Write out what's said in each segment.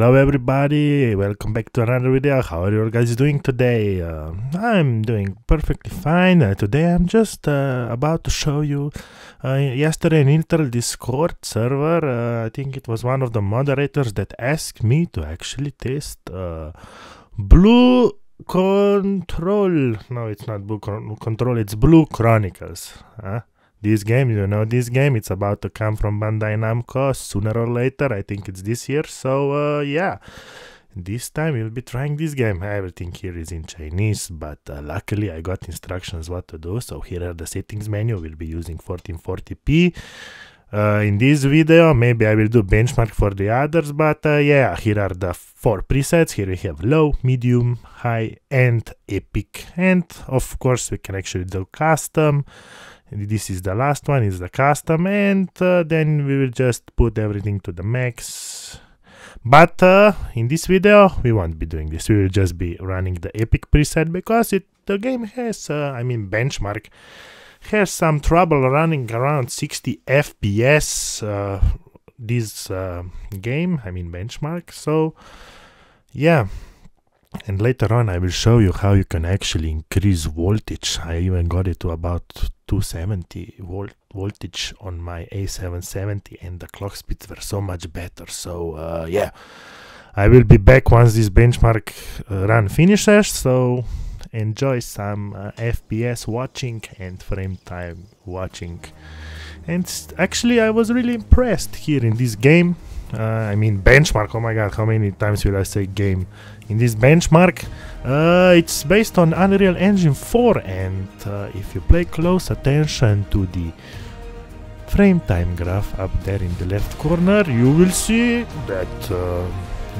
Hello everybody, welcome back to another video. How are you guys doing today? Uh, I'm doing perfectly fine. Uh, today I'm just uh, about to show you uh, yesterday in Intel Discord server. Uh, I think it was one of the moderators that asked me to actually test uh, Blue Control. No, it's not Blue Control, it's Blue Chronicles. Huh? This game you know this game it's about to come from bandai namco. Sooner or later i think it's this year. So uh, yeah this time we'll be trying this game. Everything here is in chinese but uh, luckily i got instructions what to do. So here are the settings menu. We'll be using 1440p uh, in this video maybe i will do benchmark for the others but uh, yeah here are the four presets. Here we have low medium high and epic. And of course we can actually do custom this is the last one is the custom and uh, then we will just put everything to the max. But uh, in this video we won't be doing this. We will just be running the epic preset because it the game has uh, i mean benchmark has some trouble running around 60 fps uh, this uh, game i mean benchmark. So yeah and later on I will show you how you can actually increase voltage. I even got it to about 270 volt voltage on my A770 and the clock speeds were so much better. So uh, yeah, I will be back once this benchmark uh, run finishes. So enjoy some uh, FPS watching and frame time watching. And actually I was really impressed here in this game. Uh, I mean benchmark, oh my god, how many times will I say game? In this benchmark. Uh, it's based on Unreal Engine 4 and uh, if you pay close attention to the frame time graph up there in the left corner, you will see that uh,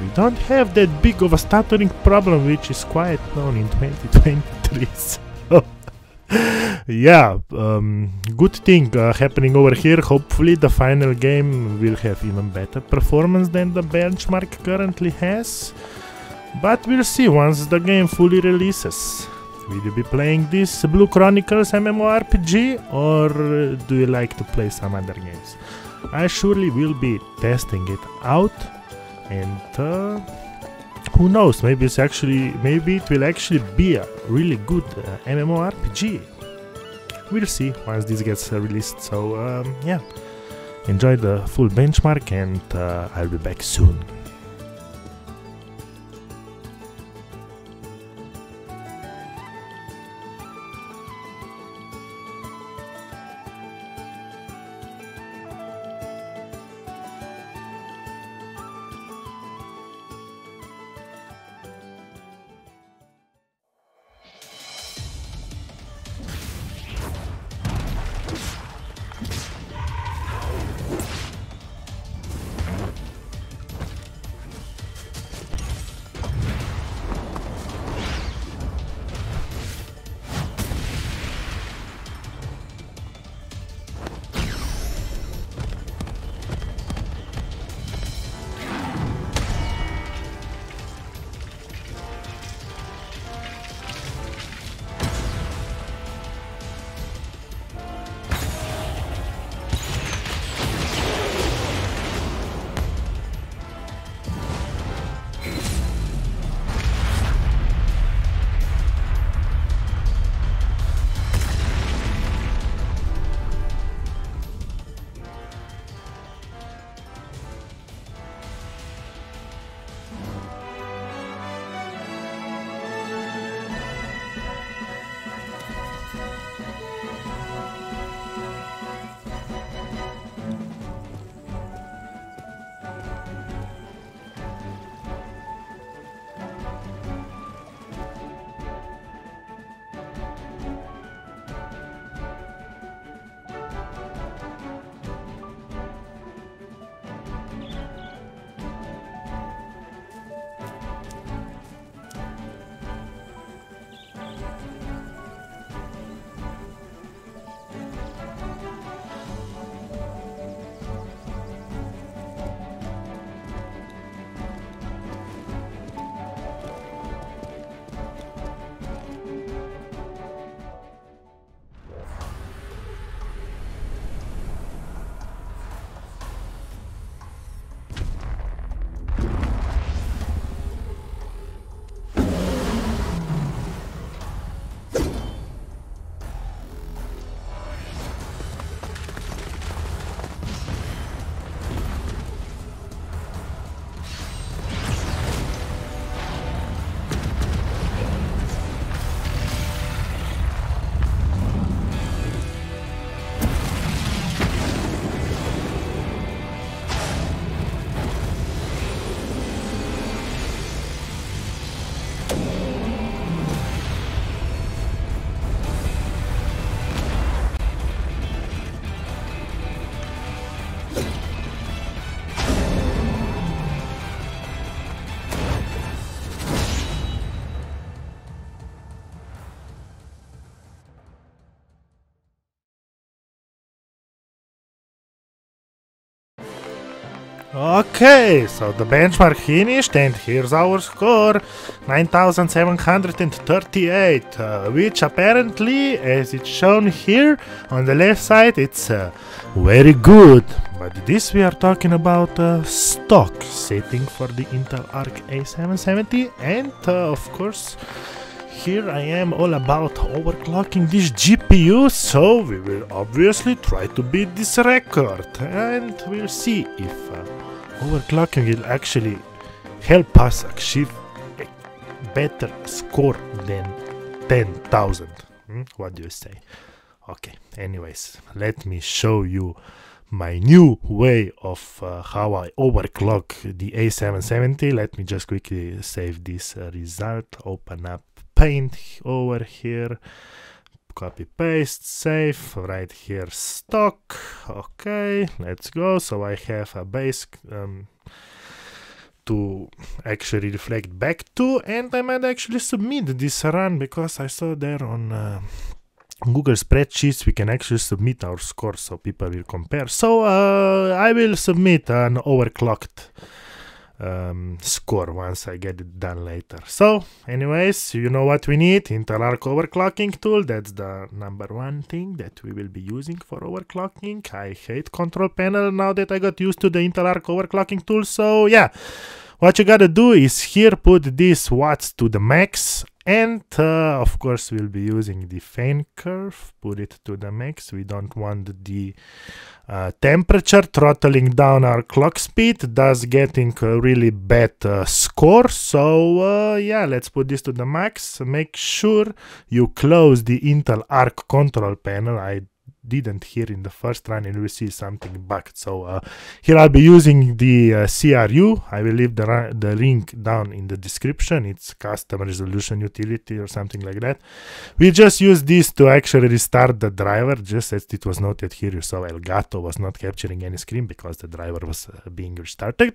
we don't have that big of a stuttering problem which is quite known in 2023. So yeah, um, good thing uh, happening over here. Hopefully, the final game will have even better performance than the benchmark currently has. But we'll see once the game fully releases. Will you be playing this Blue Chronicles MMORPG or do you like to play some other games? I surely will be testing it out and uh, who knows maybe it's actually maybe it will actually be a really good uh, MMORPG. We'll see once this gets uh, released. So um, yeah, enjoy the full benchmark and uh, I'll be back soon. Okay, so the benchmark finished and here's our score 9738 uh, which apparently as it's shown here on the left side it's uh, very good. But this we are talking about uh, stock setting for the Intel Arc A770 and uh, of course here I am all about overclocking this GPU so we will obviously try to beat this record. And we'll see if uh, overclocking will actually help us achieve a better score than 10,000. Hmm? What do you say? Okay, anyways, let me show you my new way of uh, how I overclock the A770. Let me just quickly save this uh, result, open up Paint over here, copy paste save right here stock. Okay let's go. So i have a base um, to actually reflect back to and i might actually submit this run because i saw there on uh, google spreadsheets we can actually submit our score so people will compare. So uh, i will submit an overclocked um, score once I get it done later. So, anyways, you know what we need Intel Arc overclocking tool. That's the number one thing that we will be using for overclocking. I hate control panel now that I got used to the Intel Arc overclocking tool. So, yeah, what you gotta do is here put this watts to the max and uh, of course we'll be using the fan curve. Put it to the max. We don't want the uh, temperature throttling down our clock speed thus getting a really bad uh, score. So uh, yeah let's put this to the max. Make sure you close the intel arc control panel. I didn't hear in the first run and we see something back. So uh, here I'll be using the uh, CRU. I will leave the, the link down in the description. It's custom resolution utility or something like that. We just use this to actually restart the driver just as it was noted here. You saw Elgato was not capturing any screen because the driver was uh, being restarted.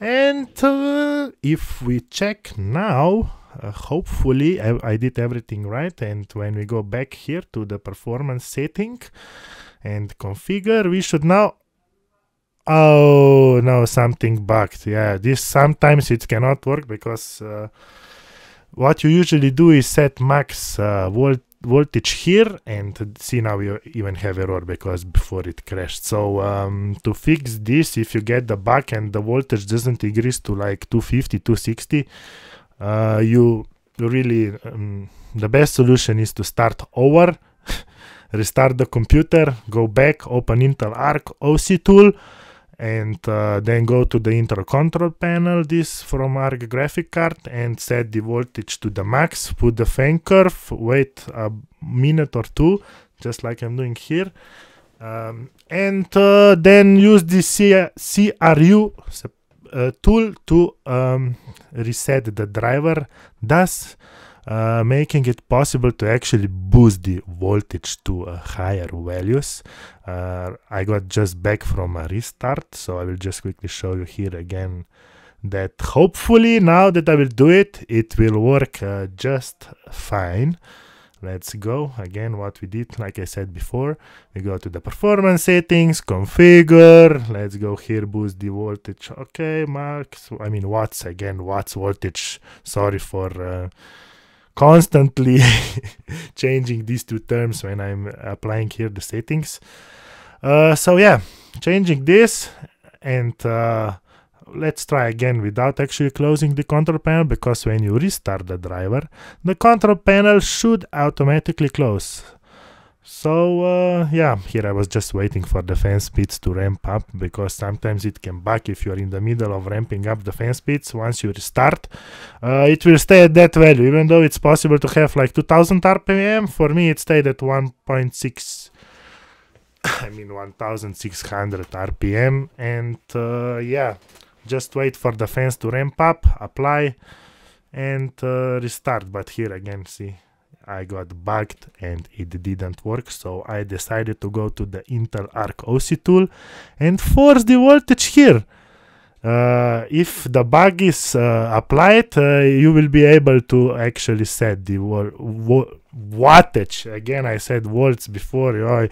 And uh, if we check now, uh, hopefully I, I, did everything right and when we go back here to the performance setting and configure we should now oh no something bugged. Yeah this sometimes it cannot work because uh, what you usually do is set max uh, volt voltage here and see now you even have error because before it crashed. So um, to fix this if you get the bug and the voltage doesn't increase to like 250 260 uh, you really um, the best solution is to start over restart the computer go back open intel arc oc tool and uh, then go to the intel control panel this from arc graphic card and set the voltage to the max put the fan curve wait a minute or two just like i'm doing here. Um, and uh, then use the C CRU uh, tool to um, reset the driver, thus uh, making it possible to actually boost the voltage to uh, higher values. Uh, I got just back from a restart, so I will just quickly show you here again that hopefully now that I will do it, it will work uh, just fine let's go. Again what we did like i said before we go to the performance settings configure. Let's go here boost the voltage. Okay max i mean watts again watts voltage. Sorry for uh, constantly changing these two terms when i'm applying here the settings. Uh, so yeah changing this and uh, let's try again without actually closing the control panel because when you restart the driver the control panel should automatically close. So uh, yeah here I was just waiting for the fan speeds to ramp up because sometimes it can bug if you're in the middle of ramping up the fan speeds. Once you restart uh, it will stay at that value even though it's possible to have like 2000 rpm for me it stayed at 1.6 I mean 1600 rpm and uh, yeah just wait for the fans to ramp up apply and uh, restart. But here again see I got bugged and it didn't work so I decided to go to the Intel Arc OC tool and force the voltage here uh, if the bug is uh, applied, uh, you will be able to actually set the wa- wa- wattage. Again, I said volts before. Uh,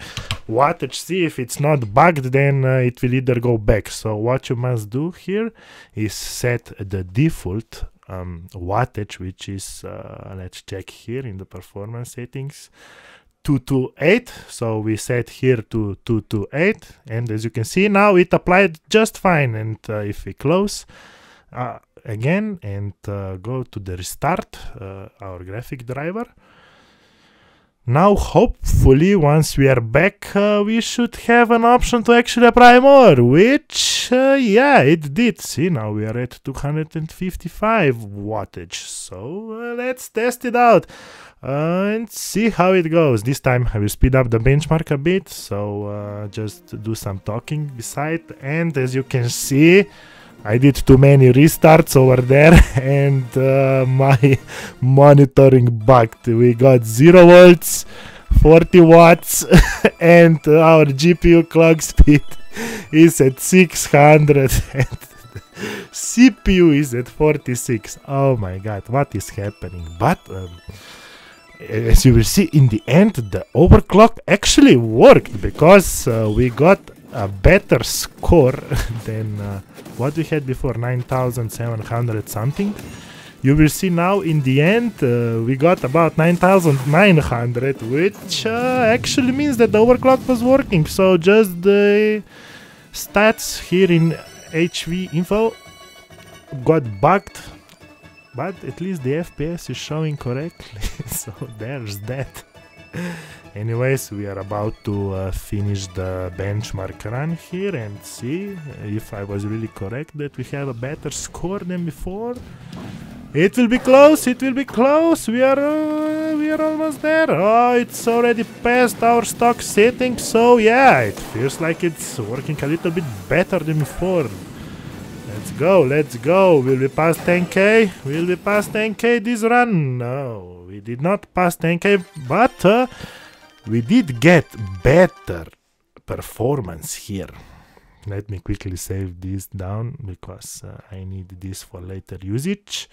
wattage. See if it's not bugged, then uh, it will either go back. So what you must do here is set the default um, wattage, which is uh, let's check here in the performance settings. 228 so we set here to 228 and as you can see now it applied just fine. And uh, if we close uh, again and uh, go to the restart uh, our graphic driver. Now hopefully once we are back uh, we should have an option to actually apply more which uh, yeah it did. See now we are at 255 wattage. So let's test it out and see how it goes. This time I will speed up the benchmark a bit, so uh, just do some talking beside. And as you can see, I did too many restarts over there, and uh, my monitoring bugged. We got 0 volts, 40 watts, and our GPU clock speed is at 600. and CPU is at 46. Oh my god, what is happening? But um, as you will see in the end the overclock actually worked because uh, we got a better score than uh, what we had before 9700 something. You will see now in the end uh, we got about 9900 which uh, actually means that the overclock was working. So just the stats here in HWiNFO got bugged but at least the FPS is showing correctly, so there's that. Anyways, we are about to uh, finish the benchmark run here and see if I was really correct that we have a better score than before. It will be close, it will be close, we are, uh, we are almost there. Oh, it's already past our stock setting, so yeah, it feels like it's working a little bit better than before. Let's go, let's go. Will we pass 10k? Will we pass 10k this run? No, we did not pass 10k, but uh, we did get better performance here. Let me quickly save this down because uh, I need this for later usage.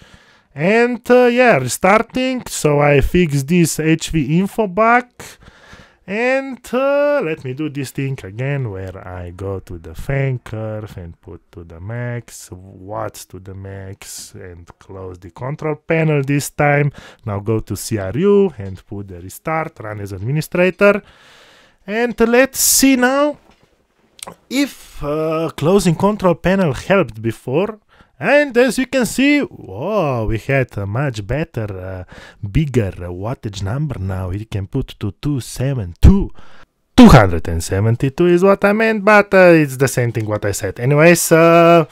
And uh, yeah, restarting. So I fix this HWiNFO back. And uh, let me do this thing again where I go to the fan curve and put to the max, watts to the max and close the control panel this time. Now go to CRU and put the restart, run as administrator. And let's see now if uh, closing control panel helped before. And as you can see, whoa, we had a much better, uh, bigger wattage number now. We can put to 272. 272 is what I meant, but uh, it's the same thing what I said. Anyways, uh,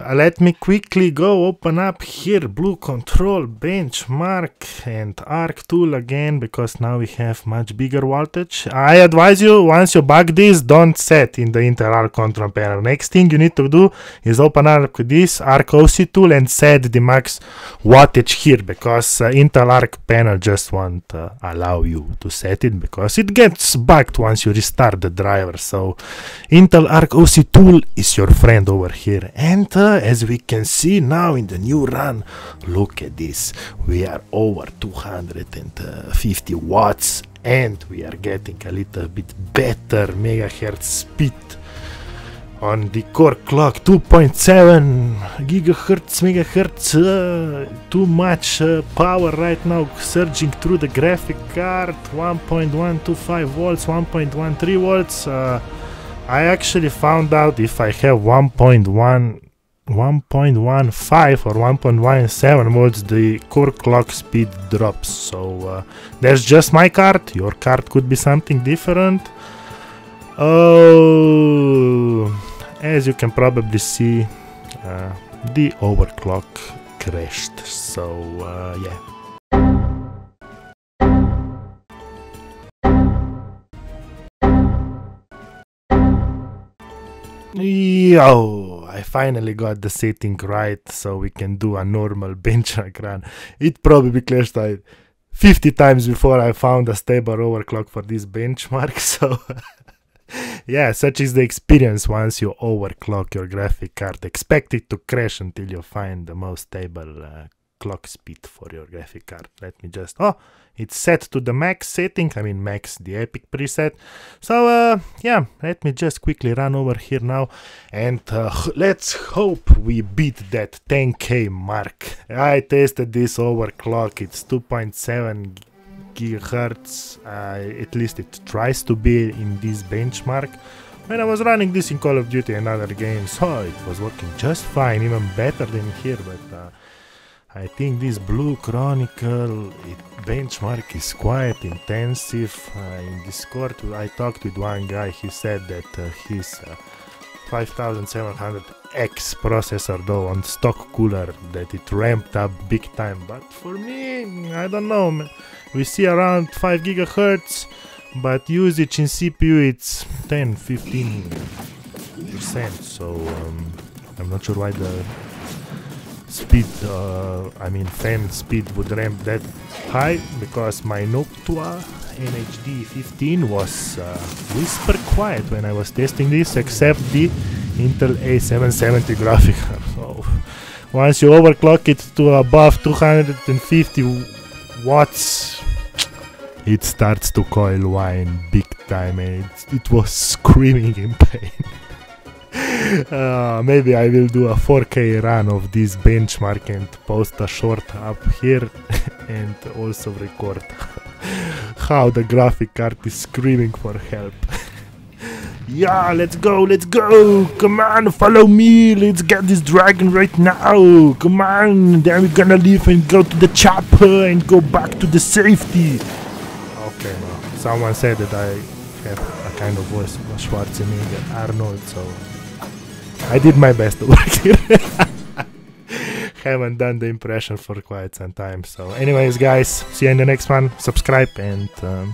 uh, let me quickly go open up here. Blue control benchmark and arc tool again because now we have much bigger voltage. I advise you once you bug this don't set in the intel arc control panel. Next thing you need to do is open up this arc oc tool and set the max wattage here because uh, intel arc panel just won't uh, allow you to set it because it gets bugged once you restart the driver. So intel arc oc tool is your friend over here. And uh, as we can see now in the new run look at this. We are over 250 watts and we are getting a little bit better megahertz speed on the core clock. 2.7 gigahertz megahertz uh, too much uh, power right now surging through the graphic card. 1.125 volts 1.13 volts. Uh, I actually found out if I have 1.1 1.15 or 1.17 volts the core clock speed drops. So uh, that's just my card. Your card could be something different. Oh as you can probably see uh, the overclock crashed. So uh, yeah. Yo, I finally got the setting right so we can do a normal benchmark run. It probably clashed like 50 times before I found a stable overclock for this benchmark, so yeah, such is the experience once you overclock your graphic card. Expect it to crash until you find the most stable uh, clock speed for your graphic card. Let me just, oh, it's set to the max setting, I mean max, the epic preset. So uh, yeah, let me just quickly run over here now and uh, let's hope we beat that 10k mark. I tested this overclock, it's 2.7 gigahertz, uh, at least it tries to be in this benchmark. When I was running this in Call of Duty and other games, oh, it was working just fine, even better than here, but uh, I think this Blue Chronicle benchmark is quite intensive. Uh, in Discord, I talked with one guy. He said that uh, his uh, 5700X processor, though on stock cooler, that it ramped up big time. But for me, I don't know. We see around 5 gigahertz, but usage in CPU it's 10, 15 percent. So um, I'm not sure why the speed, uh, I mean fan speed would ramp that high because my Noctua NH-D15 was uh, whisper quiet when I was testing this except the Intel A770 graphic card. So once you overclock it to above 250 watts it starts to coil whine big time and it, it was screaming in pain. uh, maybe I will do a 4K run of this benchmark and post a short up here and also record how the graphic card is screaming for help. yeah, let's go, let's go! Come on, follow me! Let's get this dragon right now! Come on! Then we're gonna leave and go to the chopper and go back to the safety! Okay. Someone said that I have a kind of voice of Schwarzenegger, Arnold, so I did my best to work here. Haven't done the impression for quite some time. So, anyways, guys, see you in the next one. Subscribe and um,